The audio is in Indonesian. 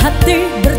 hati ber